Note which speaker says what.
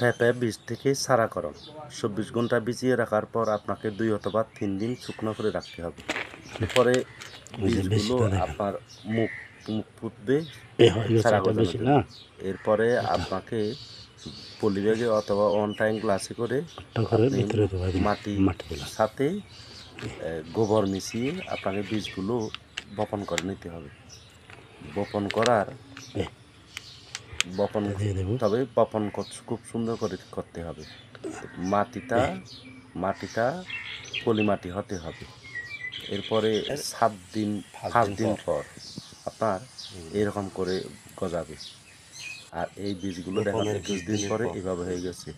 Speaker 1: পেঁপে বীজ থেকে সারা সারাকরণ চব্বিশ ঘণ্টা ভিজিয়ে রাখার পর আপনাকে দুই অথবা তিন দিন শুকনো করে রাখতে হবে। এরপরে বীজগুলো আপনার মুখ মুখ ফুটবে এরপরে আপনাকে পলিব্যাগে অথবা অন টাইম গ্লাসে করে মাটি সাথে গোবর মিশিয়ে আপনাকে বীজগুলো বপন করে নিতে হবে। বপন করার বপন তবে বপন করছে খুব সুন্দর করে করতে হবে। মাটিটা মাটিটা পলি মাটি হতে হবে। এরপরে সাত দিন পাঁচ দিন পর। আপনার এরকম করে গজাবে। আর এই বীজগুলো দেখেন একুশ দিন
Speaker 2: পর।
Speaker 1: এভাবে হয়ে গেছে।